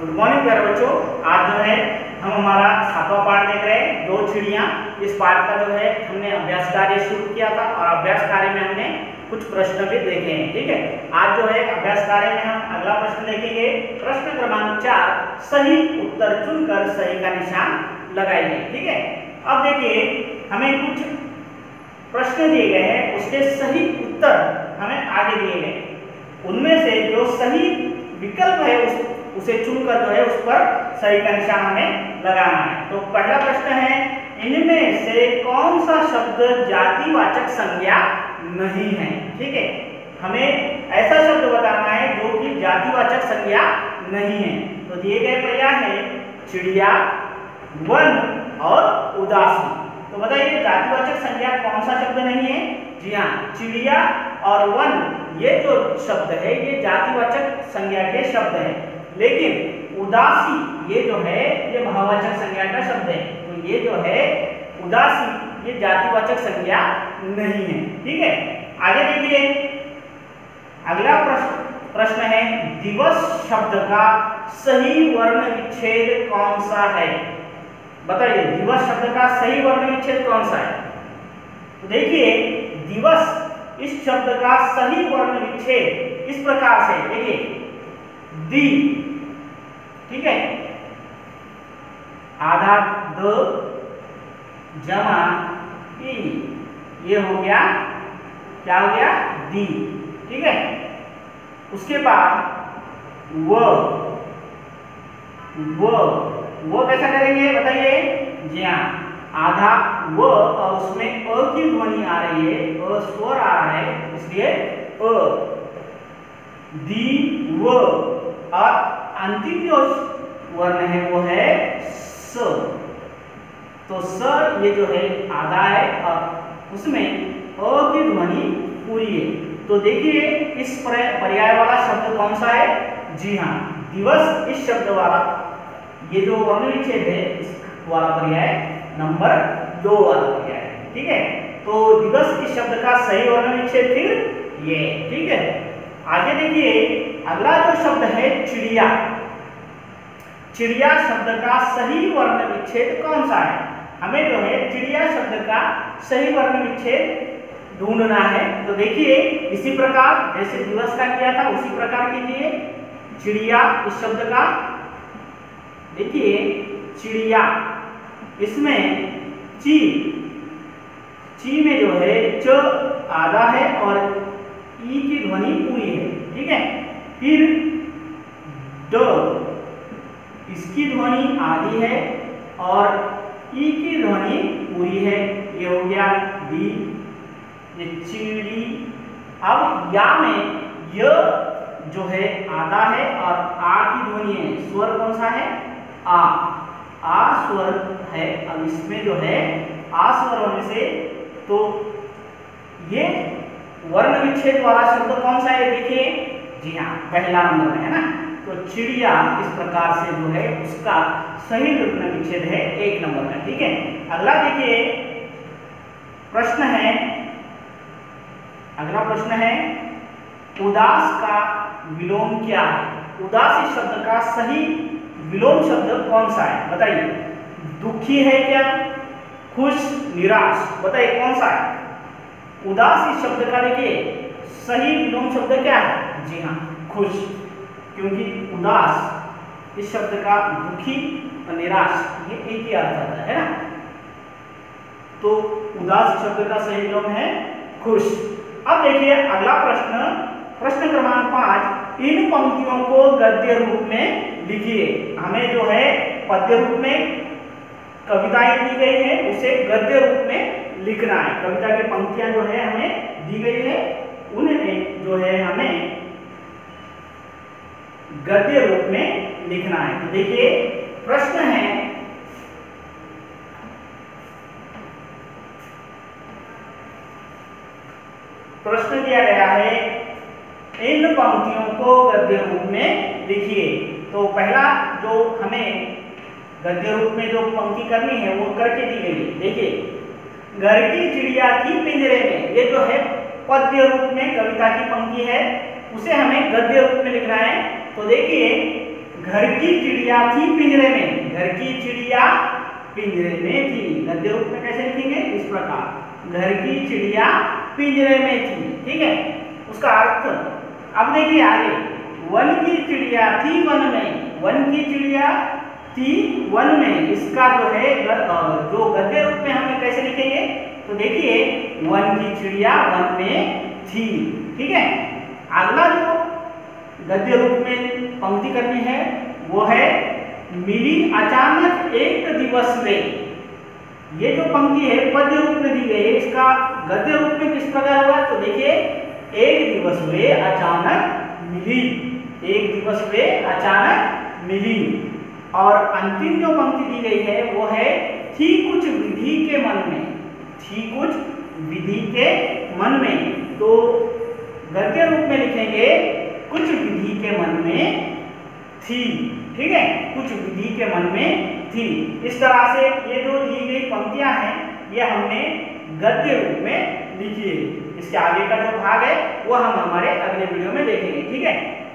Good morning प्यारे बच्चों। आज जो है, हम हमारा सातवां पार्ट देख रहे हैं। दो चिड़िया। इस पार्ट का जो है, हमने अभ्यास कार्य शुरू किया था और अभ्यास कार्य में हमने कुछ प्रश्न भी देखे हैं, ठीक है? आज जो है, अभ्यास कार्य में हम अगला प्रश्न देखेंगे। प्रश्न क्रमांक चार, सही उत्तर चुनकर सही का निशान लगाइए, ठीक है? अब देखिए, हमें कुछ प्रश्न दिए गए हैं, उसके सही उत्तर हमें आगे दिए गए उनमें से जो सही विकल्प है, उस उसे चुनकर जो है उस पर सही का निशान हमें लगाना है। तो पहला प्रश्न है, इनमें से कौन सा शब्द जातिवाचक संज्ञा नहीं है? ठीक है? हमें ऐसा शब्द बताना है जो कि जातिवाचक संज्ञा नहीं है। तो दिए गए पर्याय है, चिड़िया, वन और उदासी। तो बताइए, जातिवाचक संज्ञा कौन सा शब्द नहीं है? जी हाँ चिड़िया और वन, ये जो शब्द है, ये जातिवाचक संज्ञा के शब्द है। लेकिन उदासी ये जो है, ये भाववाचक संज्ञा का शब्द है। तो ये जो है, उदासी, ये जातिवाचक संज्ञा नहीं है। ठीक है? आगे देखिए। अगला प्रश्न प्रश्न है, दिवस शब्द का सही वर्ण विच्छेद कौन सा है? बताइए, दिवस शब्द का सही वर्ण विच्छेद कौन सा है? तो देखिए, दिवस इस शब्द का सही वर्ण विच्छेद इस प्रकार से, देखिए। दी ठीक है? आधा द जमा ई, ये हो गया, क्या हो गया? दी ठीक है? उसके बाद व, वो वो कैसा करेंगे? बताइए। जी हाँ आधा व और उसमें अ की ध्वनि आ रही है, अ स्वर आ रहा है, इसलिए अ। दी व, और अंतिम जो वर्ण है वो है स। तो स ये जो है आधा है और उसमें अ की ध्वनि पूरी है। तो देखिए इस पर्याय वाला शब्द कौन सा है? जी हाँ दिवस इस शब्द वाला। ये जो वर्ण विच्छेद है इस वाला पर्याय, नंबर दो वाला पर्याय, ठीक है? तो दिवस इस शब्द का सही वर्ण विच्छेद फिर ये, ठीक है? आगे देखिए, अगला जो शब्द है चिड़िया। चिड़िया शब्द का सही वर्ण विच्छेद कौन सा है? हमें जो है चिड़िया शब्द का सही वर्ण विच्छेद ढूंढना है। तो देखिए, इसी प्रकार जैसे दिवस का किया था, उसी प्रकार कीजिए। चिड़िया इस शब्द का, देखिए, चिड़िया। इसमें ची ची में जो है च आधा है और ई की ध्वनि पूरी है। ठीक है? फिर ड। इसकी ध्वनि आधी है और ई की ध्वनि पूरी है। ये हो गया ये चिड़ी अब या में य जो है आधा है और आ की ध्वनि है। स्वर कौन सा है? आ। आ स्वर है। अब इसमें जो है आ स्वर होने से तो ये वर्ण विच्छेद वाला शब्द कौन सा है? देखिए। जी हाँ पहला नंबर है ना? चिड़िया इस प्रकार से जो है, उसका सही वर्ण विच्छेद है, एक नंबर का, ठीक है? अगला देखिए, प्रश्न है, अगला प्रश्न है, उदास का विलोम क्या है? उदास शब्द का सही विलोम शब्द कौन सा है? बताइए। दुखी है क्या? खुश, निराश, बताइए कौन सा है? उदास शब्द का देखिए, सही विलोम शब्द क्या है? जी हाँ खुश। क्योंकि उदास, इस शब्द का दुखी और निराश, ये एक ही अर्थ आता है ना? तो उदास शब्द का सही विलोम है खुश। अब देखिए अगला प्रश्न प्रश्न क्रमांक पाँच, इन पंक्तियों को गद्य रूप में लिखिए। हमें जो है पद्य रूप में कविताएँ दी गई है, उसे गद्य रूप में लिखना है। कविता की पंक्तियाँ जो है हमें दी गई है उन्हें जो है हमें गद्य रूप में लिखना है। तो देखिए, प्रश्न है, प्रश्न दिया गया है, इन पंक्तियों को गद्य रूप में लिखिए। तो पहला जो हमें गद्य रूप में जो पंक्ति करनी है, वो करके दी गई है। देखिए, घर की चिड़िया की पिंजरे में। ये जो है पद्य रूप में कविता की पंक्ति है, उसे हमें गद्य रूप में लिखना है। तो देखिए, घर की चिड़िया थी पिंजरे में। घर की चिड़िया पिंजरे में थी। गद्य रूप में कैसे लिखेंगे? इस प्रकार। घर की चिड़िया पिंजरे में थी। ठीक है? उसका अर्थ, अब देखिए आगे। वन की चिड़िया थी वन में। वन की चिड़िया थी वन में। इसका जो है जो गद्य रूप में हमें कैसे लिखेंगे? तो देखिए, वन की चिड़िया वन में थी। ठीक है? अगला जो गद्य रूप में पंक्ति करनी है, वो है, मिली अचानक एक दिवस में। ये जो पंक्ति है, पद्य रूप में दी गई है, इसका गद्य रूप में किस प्रकार होगा तो देखिए, एक दिवस वे अचानक मिली। एक दिवस वे अचानक मिली। और अंतिम जो पंक्ति दी गई है, वो है, थी कुछ विधि के मन में। थी कुछ विधि के मन में। तो गद्य रूप में लिखेंगे के मन में थी, ठीक है? कुछ विधि के मन में थी। इस तरह से ये जो दी गई पंक्तियाँ हैं, ये हमने गद्य रूप में लिखी है। इसके आगे का जो भाग है, वो हम हमारे अगले वीडियो में देखेंगे, ठीक है?